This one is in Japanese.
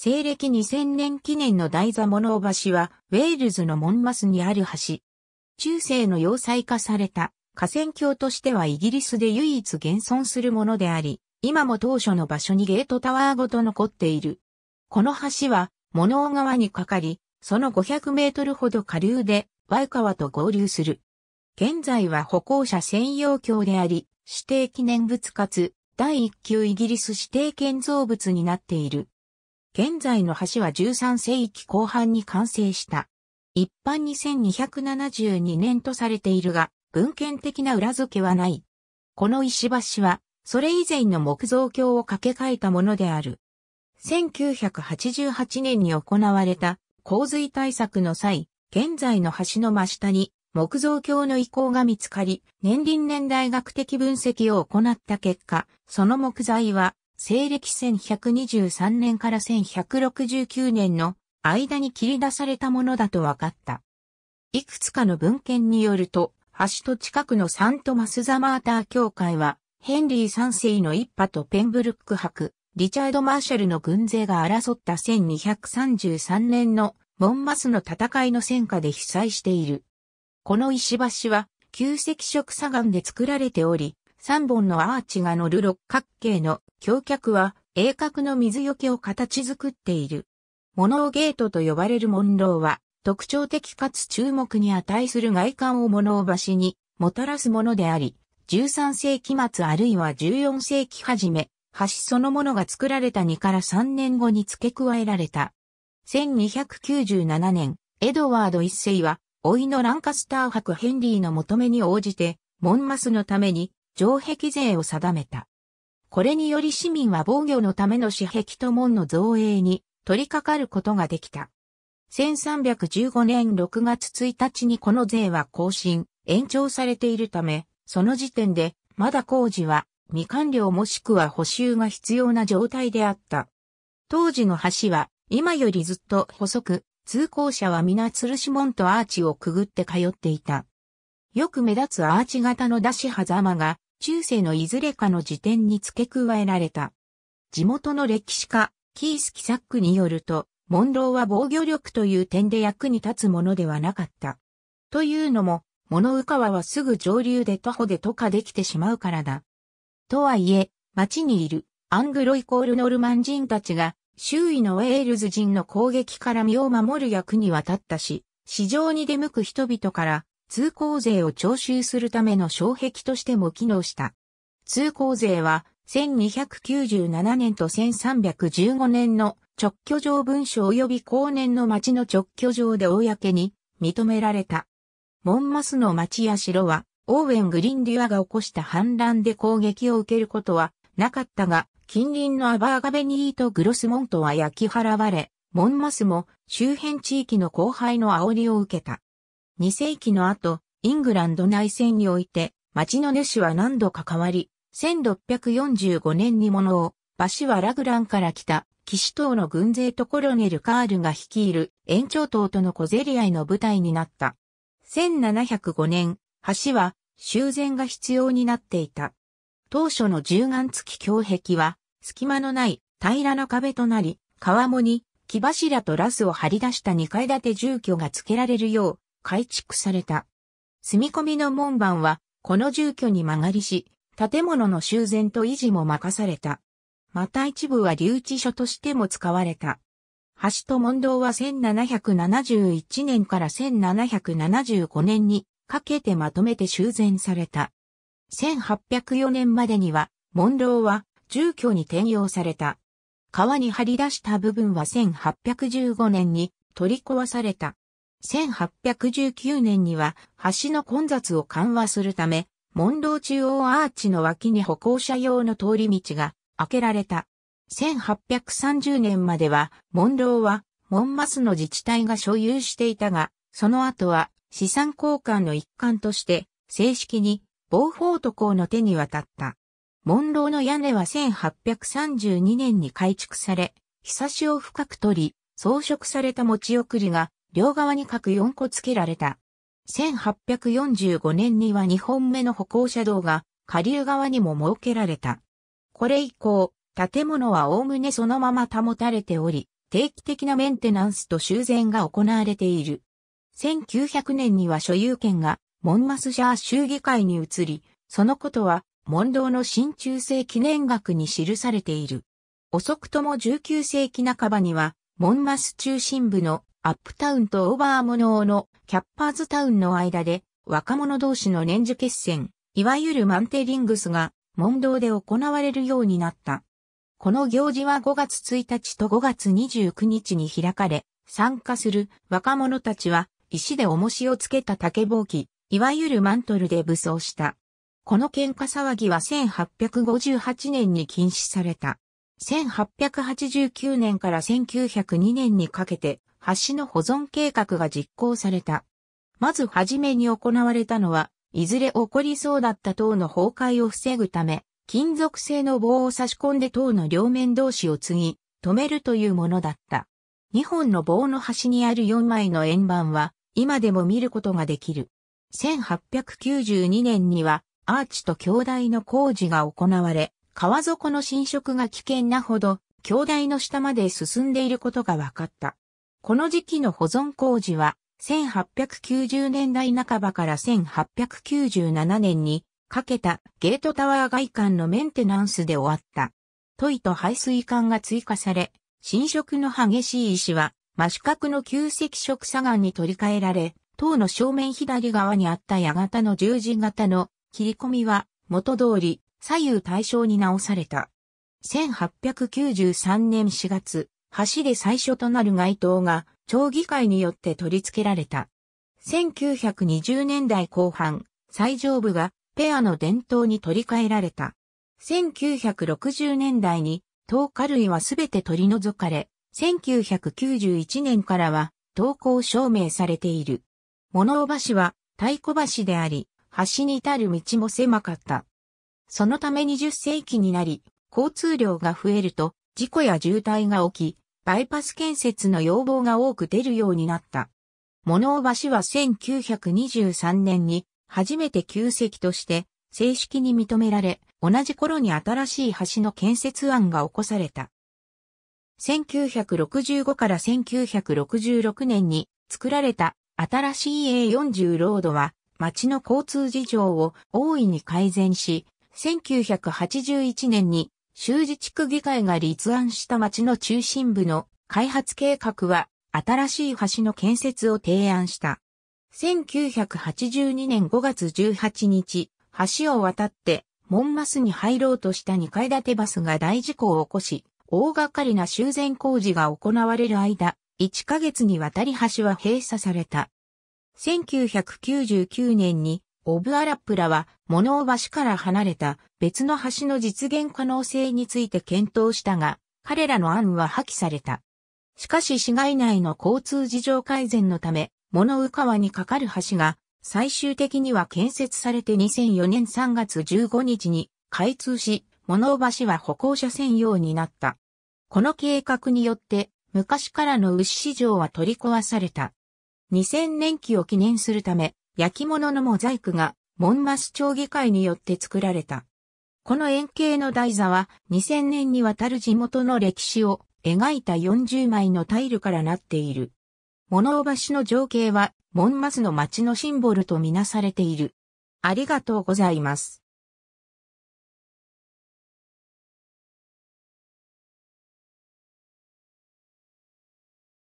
西暦2000年記念の台座物尾橋は、ウェールズのモンマスにある橋。中世の要塞化された河川橋としてはイギリスで唯一現存するものであり、今も当初の場所にゲートタワーごと残っている。この橋は、物尾川にかかり、その500メートルほど下流で、ワイ川と合流する。現在は歩行者専用橋であり、指定記念物かつ、第一級イギリス指定建造物になっている。現在の橋は13世紀後半に完成した。一般に1272年とされているが、文献的な裏付けはない。この石橋は、それ以前の木造橋を架け替えたものである。1988年に行われた洪水対策の際、現在の橋の真下に木造橋の遺構が見つかり、年輪年代学的分析を行った結果、その木材は西暦1123年から1169年の間に切り出されたものだと分かった。いくつかの文献によると、橋と近くのサントマス・ザ・マーター教会は、ヘンリー三世の一派とペンブルック伯、リチャード・マーシャルの軍勢が争った1233年のモンマスの戦いの戦火で被災している。この石橋は、旧石色砂岩で作られており、3本のアーチが乗る六角形の橋脚は鋭角の水よけを形作っている。モノーゲートと呼ばれる門廊は特徴的かつ注目に値する外観を物尾橋にもたらすものであり、13世紀末あるいは14世紀初め、橋そのものが作られた2から3年後に付け加えられた。1297年、エドワード一世は、老いのランカスター伯ヘンリーの求めに応じて、モンマスのために城壁税を定めた。これにより市民は防御のための私壁と門の造営に取り掛かることができた。1315年6月1日にこの税は更新、延長されているため、その時点でまだ工事は未完了もしくは補修が必要な状態であった。当時の橋は今よりずっと細く、通行者は皆吊るし門とアーチをくぐって通っていた。よく目立つアーチ型の出し狭間が中世のいずれかの時点に付け加えられた。地元の歴史家、キース・キサックによると、モンローは防御力という点で役に立つものではなかった。というのも、物宇川はすぐ上流で徒歩で渡河できてしまうからだ。とはいえ、町にいるアングロイコールノルマン人たちが周囲のウェールズ人の攻撃から身を守る役に渡ったし、市場に出向く人々から通行税を徴収するための障壁としても機能した。通行税は1297年と1315年の直居上文書及び後年の町の直居上で公に認められた。モンマスの町や城はオーウェン・グリンデュアが起こした反乱で攻撃を受けることはなかったが、近隣のアバーガベニーとグロスモントは焼き払われ、モンマスも周辺地域の荒廃の煽りを受けた。2世紀の後、イングランド内戦において、町の主は何度か変わり、1645年に物を、橋はラグランから来た、騎士党の軍勢とコロネルカールが率いる延長党との小競り合いの舞台になった。1705年、橋は修繕が必要になっていた。当初の十眼付き胸壁は、隙間のない平らな壁となり、川面に木柱とラスを張り出した2階建て住居が付けられるよう改築された。住み込みの門番は、この住居に曲がりし、建物の修繕と維持も任された。また一部は留置所としても使われた。橋と門道は1771年から1775年にかけてまとめて修繕された。1804年までには、門道は住居に転用された。川に張り出した部分は1815年に取り壊された。1819年には橋の混雑を緩和するため、門道中央アーチの脇に歩行者用の通り道が開けられた。1830年までは、門道は、モンマスの自治体が所有していたが、その後は資産交換の一環として、正式に、ボーフォート公の手に渡った。門廊の屋根は1832年に改築され、日差しを深く取り、装飾された持ち送りが両側に各4個付けられた。1845年には2本目の歩行者道が下流側にも設けられた。これ以降、建物はおおむねそのまま保たれており、定期的なメンテナンスと修繕が行われている。1900年には所有権がモンマスシャー州議会に移り、そのことは問答の新中世記念学に記されている。遅くとも19世紀半ばには、モンマス中心部のアップタウンとオーバーモノーのキャッパーズタウンの間で若者同士の年次決戦、いわゆるマンテリングスが問答で行われるようになった。この行事は5月1日と5月29日に開かれ、参加する若者たちは石で重しをつけた竹ぼうき、いわゆるマントルで武装した。この喧嘩騒ぎは1858年に禁止された。1889年から1902年にかけて橋の保存計画が実行された。まずはじめに行われたのは、いずれ起こりそうだった塔の崩壊を防ぐため、金属製の棒を差し込んで塔の両面同士を継ぎ、止めるというものだった。2本の棒の端にある4枚の円盤は、今でも見ることができる。1892年には、アーチと兄弟の工事が行われ、川底の侵食が危険なほど、兄弟の下まで進んでいることが分かった。この時期の保存工事は、1890年代半ばから1897年にかけたゲートタワー外観のメンテナンスで終わった。トイと排水管が追加され、侵食の激しい石は真四角の旧石色砂岩に取り替えられ、塔の正面左側にあった矢型の十字型の切り込みは元通り左右対称に直された。1893年4月、橋で最初となる街灯が町議会によって取り付けられた。1920年代後半、最上部がペアの伝統に取り替えられた。1960年代に、灯火類はすべて取り除かれ、1991年からは、投稿証明されている。物尾橋は太鼓橋であり、橋に至る道も狭かった。そのため20世紀になり、交通量が増えると、事故や渋滞が起き、バイパス建設の要望が多く出るようになった。物尾橋は1923年に初めて旧跡として正式に認められ、同じ頃に新しい橋の建設案が起こされた。1965から1966年に作られた新しい A40 ロードは街の交通事情を大いに改善し、1981年に州自治区議会が立案した町の中心部の開発計画は新しい橋の建設を提案した。1982年5月18日、橋を渡ってモンマスに入ろうとした2階建てバスが大事故を起こし、大掛かりな修繕工事が行われる間、1ヶ月にわたり橋は閉鎖された。1999年にオブアラップラは物尾橋から離れた別の橋の実現可能性について検討したが、彼らの案は破棄された。しかし市街内の交通事情改善のため、物尾川に架かる橋が最終的には建設されて2004年3月15日に開通し、物尾橋は歩行者専用になった。この計画によって昔からの牛市場は取り壊された。2000年期を記念するため、焼き物のモザイクがモンマス町議会によって作られた。この円形の台座は2000年にわたる地元の歴史を描いた40枚のタイルからなっている。物尾橋の情景はモンマスの町のシンボルとみなされている。ありがとうございます。